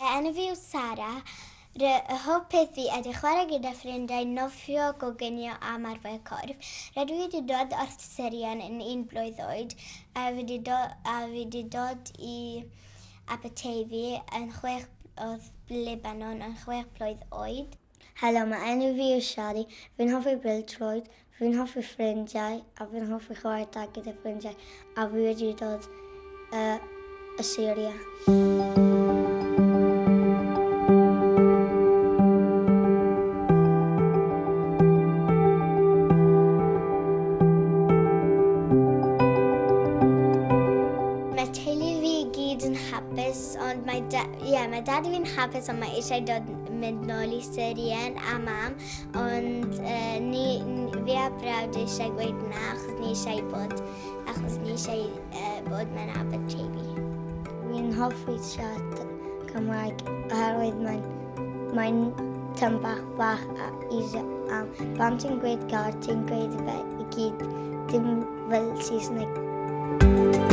Enw fi yw Sara. Y hoff peth fi ydy chwarae gyda ffrindiau, nofio, goginio a marfer corff. Rydw i wedi dod o'r Syrian yn un blwydd oed a fi wedi dod, a fi wedi dod i Aberteifi yn chwech oedd Lebanon yn chwech blwydd oed. Helo, mae enw fi yw Shari. Fi'n hoffi biltroed, fi'n hoffi ffrindiau a fi'n hoffi chwarae da gyda ffrindiau a fi wedi dod uh, y Syria. hapus, ond mae, da, yeah, mae dad fi'n hapus, ond mae eisiau dod mynd nôl i Syrien a mam, ond uh, ni, ni, fi a brawd eisiau gweud na, achos ni eisiau bod, achos ni eisiau uh, bod mewn Aberteifi. Fi'n hoffi siarad Cymraeg, oherwydd mae'n mae tam bach bach a eisiau am. Pam ti'n gweud gair, ti'n gweud fe i gyd, dim fel Saesneg. Thank you.